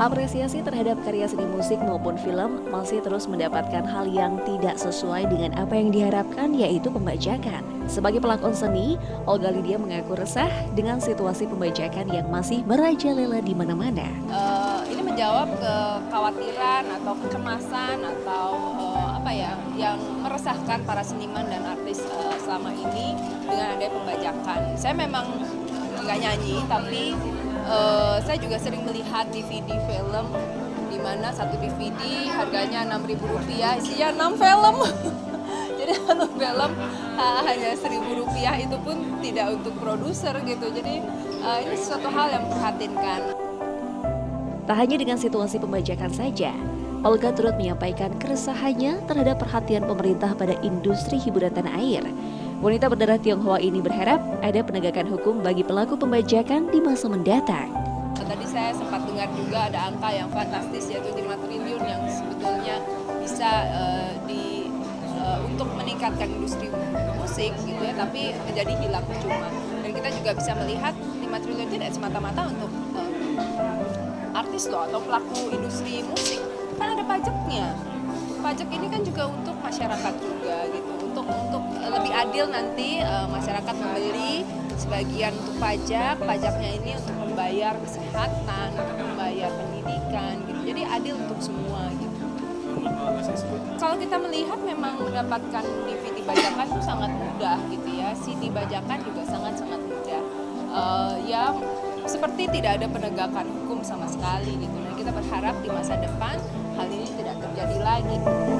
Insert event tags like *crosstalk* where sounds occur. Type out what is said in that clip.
Apresiasi terhadap karya seni musik maupun film masih terus mendapatkan hal yang tidak sesuai dengan apa yang diharapkan yaitu pembajakan. Sebagai pelakon seni, Olga Lydia mengaku resah dengan situasi pembajakan yang masih merajalela di mana-mana. Uh, ini menjawab kekhawatiran atau kecemasan atau uh, apa ya yang meresahkan para seniman dan artis uh, selama ini dengan adanya pembajakan. Saya memang nggak nyanyi tapi uh, saya juga sering melihat DVD film di mana satu DVD harganya enam ribu rupiah isinya 6 film. *laughs* Jadi satu film uh, hanya seribu rupiah. Itu pun tidak untuk produser gitu. Jadi uh, ini sesuatu hal yang memprihatinkan. Tak hanya dengan situasi pembajakan saja Olga turut menyampaikan keresahannya terhadap perhatian pemerintah pada industri hiburan tanah air. Wanita berdarah Tionghoa ini berharap ada penegakan hukum bagi pelaku pembajakan di masa mendatang. Tadi saya sempat dengar juga ada angka yang fantastis yaitu 5 triliun yang sebetulnya bisa uh, di uh, untuk meningkatkan industri musik gitu ya, tapi menjadi hilang cuma. Dan kita juga bisa melihat 5 triliun tidak semata-mata untuk uh, artis loh atau pelaku industri musik kan ada pajaknya pajak ini kan juga untuk masyarakat juga gitu. Untuk untuk lebih adil nanti uh, masyarakat membeli sebagian untuk pajak. Pajaknya ini untuk membayar kesehatan untuk membayar pendidikan gitu. Jadi adil untuk semua gitu. Kalau kita melihat memang mendapatkan DVD bajakan itu sangat mudah gitu ya. CD bajakan juga sangat sangat mudah. Uh, ya seperti tidak ada penegakan hukum sama sekali gitu. Dan kita berharap di masa depan hal ini 会に。